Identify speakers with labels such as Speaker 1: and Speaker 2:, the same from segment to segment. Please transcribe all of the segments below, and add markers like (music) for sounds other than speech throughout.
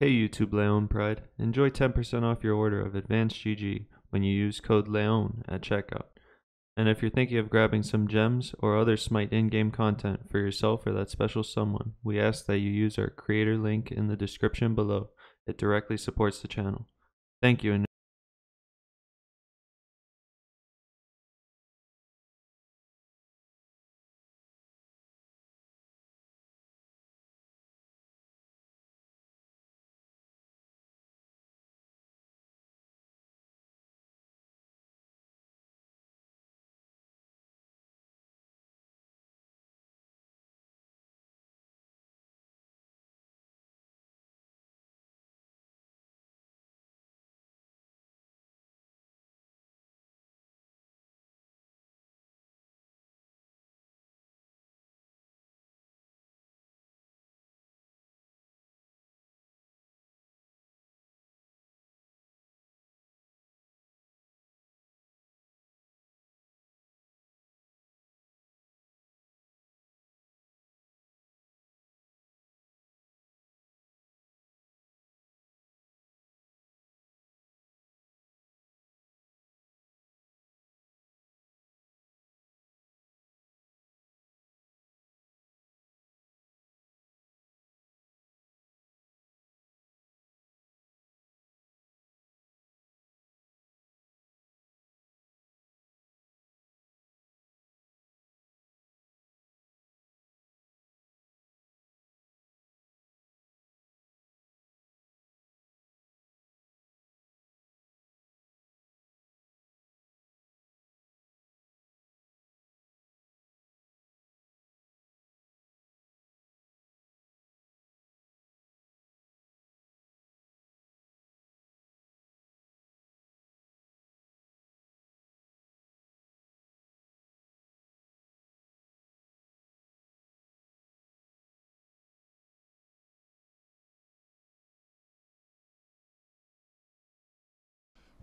Speaker 1: Hey YouTube Leon Pride, enjoy 10% off your order of Advanced GG when you use code LEON at checkout. And if you're thinking of grabbing some gems or other Smite in-game content for yourself or that special someone, we ask that you use our creator link in the description below. It directly supports the channel. Thank you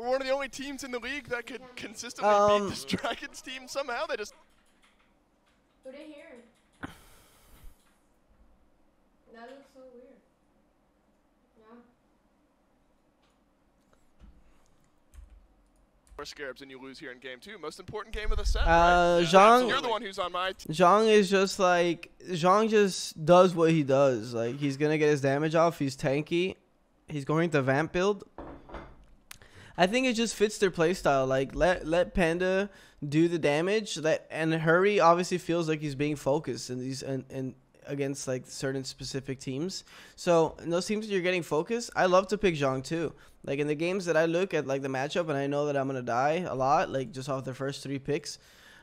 Speaker 2: We're one of the only teams in the league that could consistently
Speaker 3: Um,
Speaker 2: beat this (laughs) Dragons team somehow. They just
Speaker 4: Who they hear? That looks so weird. Yeah.
Speaker 2: are scarabs and you lose here in game two. Most important game of the set.
Speaker 3: Uh,
Speaker 2: right?
Speaker 3: Zhang-
Speaker 2: You're the one who's on my team.
Speaker 3: Zhang is just like Zhang just does what he does. Like he's gonna get his damage off. He's tanky. He's going to vamp build. I think it just fits their playstyle. Like let let Panda do the damage. Let and Hurry obviously feels like he's being focused and these and, and against like certain specific teams. So in those teams you're getting focused, I love to pick Zhang too. Like in the games that I look at like the matchup and I know that I'm gonna die a lot, like just off the first three picks.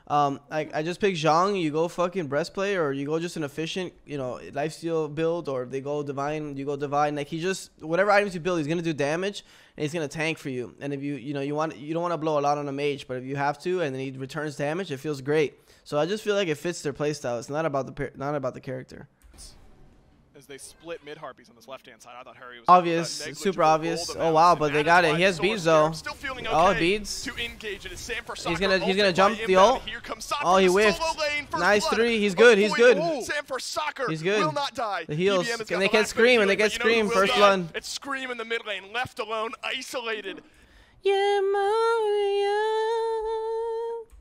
Speaker 3: Um, like I just pick Zhang, you go fucking breastplate, or you go just an efficient, you know, lifesteal build, or they go divine, you go divine. Like he just whatever items you build, he's gonna do damage and he's gonna tank for you. And if you you know you want you don't want to blow a lot on a mage, but if you have to, and then he returns damage, it feels great. So I just feel like it fits their playstyle. It's not about the not about the character.
Speaker 5: As they split mid harpies on this left hand side. I thought Harry was
Speaker 3: Obvious, super obvious. Oh wow, but they got it. He has beads though.
Speaker 2: Still feeling
Speaker 3: Oh, beads.
Speaker 2: To engage it is Sam
Speaker 3: He's gonna- he's gonna jump the ult. Oh, he whiffed. Nice
Speaker 2: blood.
Speaker 3: three. He's good, oh, he's
Speaker 2: Avoid-
Speaker 3: good.
Speaker 2: Oh, Sam Forsaka
Speaker 3: He's good.
Speaker 2: will not die.
Speaker 3: The heals. Can they get
Speaker 2: last bit of
Speaker 3: Scream? And they get
Speaker 2: but you know who
Speaker 3: Scream, first blood.
Speaker 2: It's Scream in the mid lane, left alone, isolated.
Speaker 3: Yeah, Mario.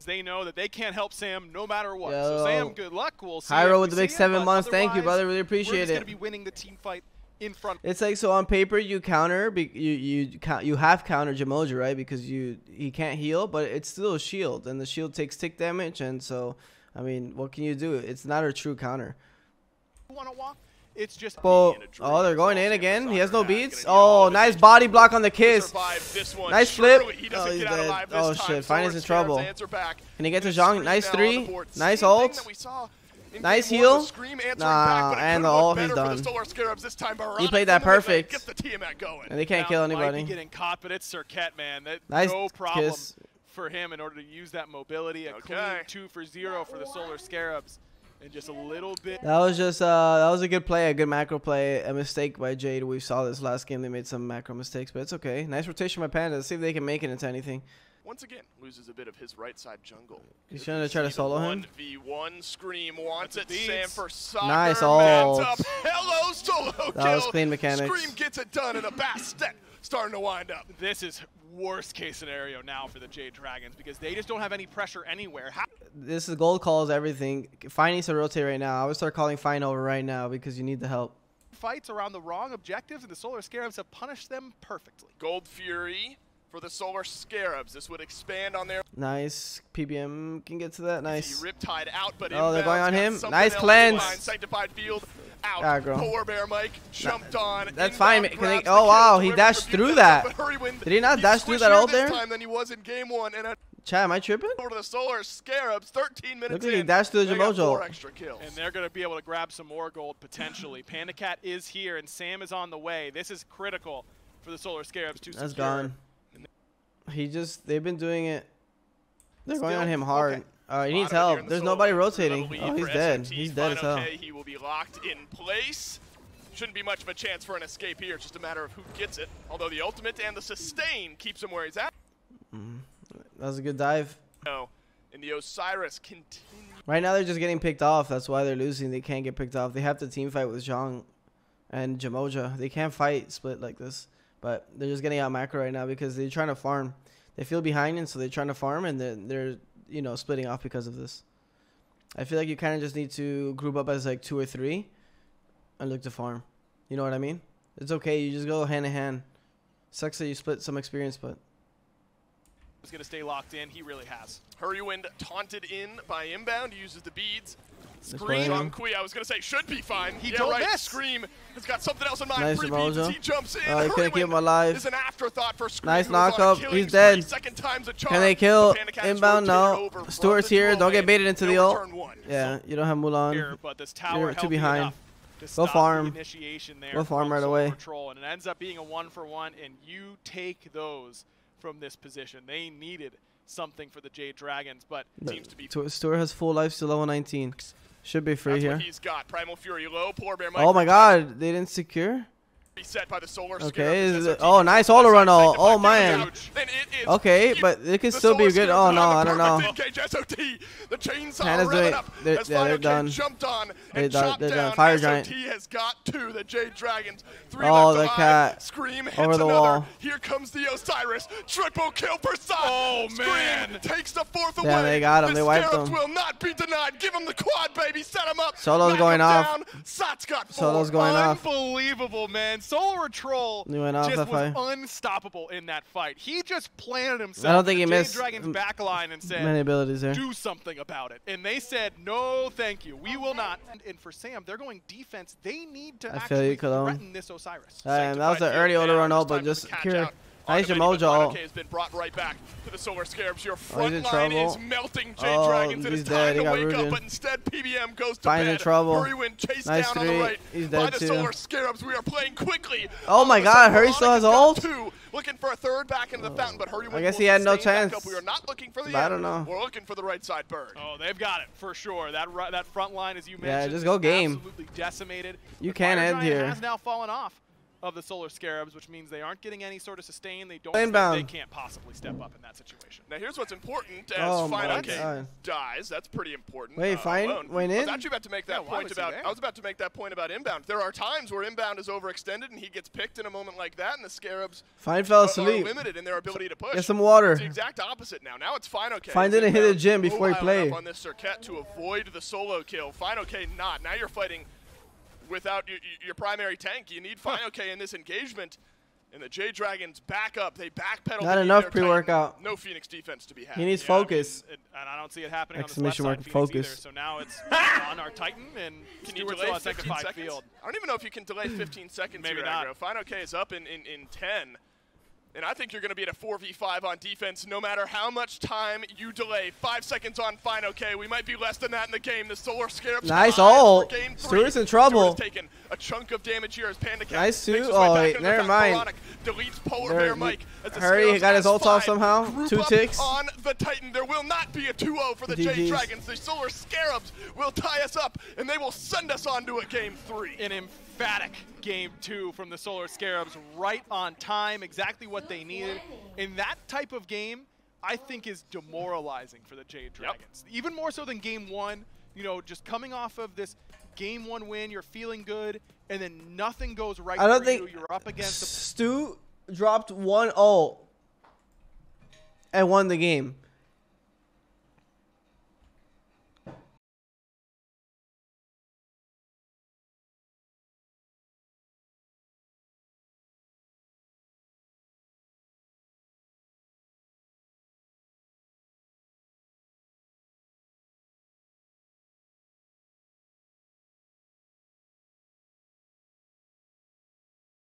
Speaker 5: They know that they can't help Sam no matter what.
Speaker 3: Yo.
Speaker 5: So Sam, good luck. We'll see.
Speaker 3: Hyro with the big
Speaker 5: see him,
Speaker 3: seven months. Thank you, brother. Really appreciate it.
Speaker 5: gonna be winning the team fight in front.
Speaker 3: It's like so on paper you counter you you count you have counter Yemoja right because you he can't heal but it's still a shield and the shield takes tick damage and so I mean what can you do it's not a true counter.
Speaker 5: Want to walk? It's just.
Speaker 3: Well,
Speaker 2: in a dream.
Speaker 3: oh they're going in again. He has no
Speaker 2: has
Speaker 3: beats.
Speaker 2: gonna deal all
Speaker 3: Oh nice body block on the kiss.
Speaker 2: Survive this one.
Speaker 3: Nice flip.
Speaker 2: Surely He
Speaker 3: Oh, he's dead. Oh, shit. Finance
Speaker 2: Solar
Speaker 3: in trouble.
Speaker 2: Scarab's answer back.
Speaker 3: Can he get to Zhang? Nice three. Nice
Speaker 2: Same thing
Speaker 3: ult.
Speaker 2: that we saw in
Speaker 3: Nice
Speaker 2: game one
Speaker 3: heal.
Speaker 2: with Scream answering
Speaker 3: Nah,
Speaker 2: back,
Speaker 3: and
Speaker 2: could've
Speaker 3: the ult, he's done.
Speaker 2: Scarabs time.
Speaker 3: He played that
Speaker 2: Barada from the mid lane
Speaker 3: perfect.
Speaker 2: Gets the Tiamat going.
Speaker 3: And they can't
Speaker 5: Now,
Speaker 3: kill
Speaker 5: Might
Speaker 3: anybody.
Speaker 5: be getting caught, but it's Serket, man. That
Speaker 3: Nice
Speaker 5: no problem
Speaker 3: kiss.
Speaker 5: for him in order to use that mobility. A
Speaker 2: Okay.
Speaker 5: clean two for zero for the Solar Scarabs, and just a little bit.
Speaker 3: That was just uh that was a good play, a good macro play, a mistake by Jade. We saw this last game. They made some macro mistakes, but it's okay. Nice rotation by Panda. Let's see if they can make it into anything.
Speaker 2: once again loses a bit of his right side jungle.
Speaker 3: He's trying to try to solo him.
Speaker 2: 1v1 scream wants it.
Speaker 5: That's a
Speaker 2: Sam for soccer.
Speaker 3: Nice
Speaker 2: Mans
Speaker 3: ult.
Speaker 2: Hello, solo
Speaker 3: That was clean mechanics.
Speaker 2: Scream gets it done, and a Bastet starting to wind up.
Speaker 5: This is worst case scenario now for the Jade Dragons because they just don't have any pressure anywhere. How
Speaker 3: This is gold calls everything. Fine needs to rotate right now. I would start calling Fine over right now because you need the help.
Speaker 5: fights around the wrong objectives and the Solar Scarabs have punished them perfectly.
Speaker 2: Gold Fury for the Solar Scarabs. This would expand on their
Speaker 3: Nice. PBM can get to that. Nice.
Speaker 2: Riptide out, but
Speaker 3: Oh, they're going on him. Nice cleanse.
Speaker 2: Sanctified Field out.
Speaker 3: Ah, Aggro.
Speaker 2: Polar Bear Mike jumped on.
Speaker 3: That's fine. Can they- oh,
Speaker 2: the
Speaker 3: wow, he dashed through
Speaker 2: him,
Speaker 3: that. Did he not dash through that
Speaker 2: all
Speaker 3: ult
Speaker 2: this
Speaker 3: there?
Speaker 2: time than he was in game one, and a
Speaker 3: Chad, am I tripping?
Speaker 2: over the Solar Scarabs. 13 minutes
Speaker 3: Look like he
Speaker 2: in,
Speaker 3: dashed through the
Speaker 2: they
Speaker 3: Yemoja.
Speaker 2: four extra kills.
Speaker 5: And they're going to be able to grab some more gold potentially. (coughs) Panda Cat is here and Sam is on the way. This is critical for the Solar Scarabs to
Speaker 3: That's
Speaker 5: secure.
Speaker 3: gone. He just, they've been doing it. They're going on him hard.
Speaker 2: Okay.
Speaker 3: Uh, he needs help.
Speaker 2: the
Speaker 3: There's
Speaker 2: solo.
Speaker 3: nobody rotating. Oh, he's dead.
Speaker 2: SMT.
Speaker 3: He's dead as hell.
Speaker 2: okay, He will be locked in place. Shouldn't be much of a chance for an escape here. It's just a matter of who gets it. Although the ultimate and the sustain keeps him where he's at.
Speaker 3: That was a good dive.
Speaker 2: No. And the Osiris continue.
Speaker 3: Right now they're just getting picked off. That's why they're losing. They can't get picked off. They have to team fight with Zhang and Yemoja. They can't fight split like this. But they're just getting out macro right now because they're trying to farm. They feel behind and so they're trying to farm and they're, they're you know splitting off because of this. I feel like you kind of just need to group up as like two or three and look to farm. You know what I mean? It's okay. You just go hand in hand. Sucks that you split some experience, but
Speaker 5: He's going to stay locked in. He really has.
Speaker 2: Hurriwind taunted in by inbound. Uses the beads.
Speaker 3: Playing
Speaker 2: Scream
Speaker 3: him.
Speaker 2: on Kui, I was going to say, should be fine.
Speaker 5: He
Speaker 2: yeah,
Speaker 5: don't
Speaker 2: right.
Speaker 5: miss.
Speaker 2: Scream has got something else in mind.
Speaker 3: Nice
Speaker 2: Three as he jumps in.
Speaker 3: Oh, he couldn't keep him
Speaker 2: Hurriwind
Speaker 3: alive.
Speaker 2: is an afterthought for Scream.
Speaker 3: Nice
Speaker 2: who was
Speaker 3: knockup. He's dead.
Speaker 2: Second time's a charm.
Speaker 3: Can they kill
Speaker 2: The
Speaker 3: inbound? No.
Speaker 2: over from
Speaker 3: here. Don't get baited into the
Speaker 2: No
Speaker 3: ult.
Speaker 2: one.
Speaker 3: Yeah, you don't have Mulan.
Speaker 5: Here, but this tower
Speaker 3: Um, You're too behind.
Speaker 5: enough to
Speaker 3: Go farm.
Speaker 5: Initiation there
Speaker 3: Go farm right away.
Speaker 5: Patrol, and it ends up being a one for one, and you take those from this position. They needed something for the Jade Dragons, but
Speaker 2: Seems to be
Speaker 3: Stewart has full life to level 19. Should be free
Speaker 2: That's
Speaker 3: here.
Speaker 2: what he's got. Primal Fury low. Polar Bear
Speaker 3: Oh my god, they didn't secure?
Speaker 2: Reset by the solar
Speaker 3: Okay,
Speaker 2: Scarab.
Speaker 3: is it- oh,
Speaker 2: gets
Speaker 3: nice
Speaker 2: the
Speaker 3: auto
Speaker 2: side
Speaker 3: run ult.
Speaker 2: sanctified
Speaker 3: Oh, man.
Speaker 2: out, then it is
Speaker 3: Okay, but it can still be good. Oh no, I don't know.
Speaker 2: perfect The chainsaw
Speaker 3: doing-
Speaker 2: up
Speaker 3: they're- yeah, they're
Speaker 2: Final
Speaker 3: done.
Speaker 2: jumped on
Speaker 3: They
Speaker 2: and
Speaker 3: done- they're done.
Speaker 2: down.
Speaker 3: Fire
Speaker 2: SOT
Speaker 3: giant.
Speaker 2: has got two. The Jade Dragons. Three
Speaker 3: Oh,
Speaker 2: left
Speaker 3: the
Speaker 2: alive.
Speaker 3: cat.
Speaker 2: Scream hits
Speaker 3: Over the
Speaker 2: another.
Speaker 3: wall.
Speaker 2: Here comes the Osiris. Triple kill for Sot.
Speaker 5: Oh, man.
Speaker 2: takes the fourth away.
Speaker 3: Yeah, they got him. They wiped him.
Speaker 2: will not be denied. Give him the quad, baby. Set him up.
Speaker 3: Solo's going off.
Speaker 2: down. Sot's got four.
Speaker 3: Solo's going off.
Speaker 5: Unbelievable, man. Solar Troll
Speaker 3: He went off
Speaker 5: just was unstoppable in that fight. He just planted himself
Speaker 3: I don't think he missed
Speaker 5: Dragon's
Speaker 3: m-
Speaker 5: back line and said,
Speaker 3: Many abilities there.
Speaker 5: do something about it. And they said, no, thank you. We will not. And, for Sam, they're going defense. They need to
Speaker 3: I feel
Speaker 5: actually
Speaker 3: you,
Speaker 5: threaten this Osiris.
Speaker 3: Uh, that was an early
Speaker 2: down.
Speaker 3: run
Speaker 2: This
Speaker 3: but just here.
Speaker 2: Out.
Speaker 3: Nice
Speaker 2: Automated, but
Speaker 3: Yemoja
Speaker 2: Final has been brought right back to the Solar Scarabs. Your
Speaker 3: Oh,
Speaker 2: front
Speaker 3: he's in
Speaker 2: line is
Speaker 3: trouble.
Speaker 2: melting Jade
Speaker 3: Oh,
Speaker 2: Dragons. It is
Speaker 3: he's
Speaker 2: time
Speaker 3: dead. He
Speaker 2: to
Speaker 3: got
Speaker 2: wake up, but instead PBM goes to
Speaker 3: Fine's in
Speaker 2: bed.
Speaker 3: trouble.
Speaker 2: Hurriwind chased
Speaker 3: Nice
Speaker 2: down on the
Speaker 3: three.
Speaker 2: right
Speaker 3: He's
Speaker 2: by
Speaker 3: dead
Speaker 2: the
Speaker 3: too.
Speaker 2: Solar Scarabs. We are playing quickly.
Speaker 3: Oh my
Speaker 2: All of a
Speaker 3: God,
Speaker 2: sudden,
Speaker 3: Hurry still
Speaker 2: Veronica's
Speaker 3: has ult?
Speaker 2: Two. Looking for a third back into the oh. fountain, but Hurriwind
Speaker 3: I guess he had no
Speaker 2: sustain back
Speaker 3: chance.
Speaker 2: Up. We are not looking for the
Speaker 3: But I don't know.
Speaker 2: We're looking for the right side bird.
Speaker 5: Oh, they've got it for sure. That ri- that front line, as you mentioned, Yeah,
Speaker 3: just go game.
Speaker 5: Absolutely decimated.
Speaker 3: You
Speaker 5: The
Speaker 3: can't end here.
Speaker 5: Has now fallen off of the Solar Scarabs, which means they aren't getting any sort of sustain. They don't.
Speaker 3: Inbound.
Speaker 5: They can't possibly step up in that situation.
Speaker 2: Now here's what's important as
Speaker 3: Oh my
Speaker 2: Final K
Speaker 3: God.
Speaker 2: dies. That's pretty important.
Speaker 3: Wait,
Speaker 2: uh,
Speaker 3: Fine
Speaker 2: alone.
Speaker 3: went
Speaker 2: I was
Speaker 3: in?
Speaker 2: actually about to make that
Speaker 5: why
Speaker 2: point about. I was about to make that point about inbound. There are times where inbound is overextended and he gets picked in a moment like that, and the Scarabs
Speaker 3: Fine fell
Speaker 2: are- are
Speaker 3: asleep.
Speaker 2: limited in their ability to push.
Speaker 3: Get some water.
Speaker 2: It's the exact opposite now. Now it's Fine okay.
Speaker 3: Fine didn't hit the gym before he
Speaker 2: Mobile enough
Speaker 3: played.
Speaker 2: on this Circuit to avoid the solo kill. Fine okay not. Now you're fighting without your, your primary tank. You need Final K in this engagement. And the J Dragons back up. They backpedal.
Speaker 3: Not enough pre-workout.
Speaker 2: No Phoenix defense to be had.
Speaker 3: He needs
Speaker 5: Yeah, I mean,
Speaker 3: focus.
Speaker 5: it- and I don't see it happening
Speaker 3: Exclamation
Speaker 5: on
Speaker 3: mark,
Speaker 5: this left side Phoenix
Speaker 3: focus.
Speaker 5: Either, so now it's (laughs) on our Titan and
Speaker 2: Can you delay
Speaker 5: still on
Speaker 2: 15 seconds?
Speaker 5: field.
Speaker 2: I don't even know if you can delay 15 seconds
Speaker 5: Maybe
Speaker 2: here,
Speaker 5: not.
Speaker 2: Aggro. Final K is up in, in, in 10. And I think you're going to be at a 4v5 on defense no matter how much time you delay. Five seconds on fine, okay. We might be less than that in the game. The Solar Scarabs
Speaker 3: Nice
Speaker 2: tie for
Speaker 3: ult.
Speaker 2: game three.
Speaker 3: In trouble.
Speaker 2: Stewart has taken a chunk of damage here as Panda Cat
Speaker 3: Nice
Speaker 2: makes
Speaker 3: too.
Speaker 2: his
Speaker 3: Oh, wait,
Speaker 2: into the
Speaker 3: never mind.
Speaker 2: Deletes Polar
Speaker 3: There-
Speaker 2: Bear Mike. As the
Speaker 3: Hurry, he got his ult off somehow.
Speaker 2: Group
Speaker 3: Two ticks.
Speaker 2: On the Titan. There will not be a 2-0 for the Jade Dragons. The Solar Scarabs will tie us up, and they will send us on to a game three.
Speaker 5: An emphatic game two from the Solar Scarabs, right on time, exactly what they needed. In that type of game, I think is demoralizing for the Jade Dragons. Even more so than game one, you know, just coming off of this game one win, you're feeling good, and then nothing goes right
Speaker 3: I don't
Speaker 5: for
Speaker 3: think
Speaker 5: you. You're up against
Speaker 3: Stu dropped one ult and won the game.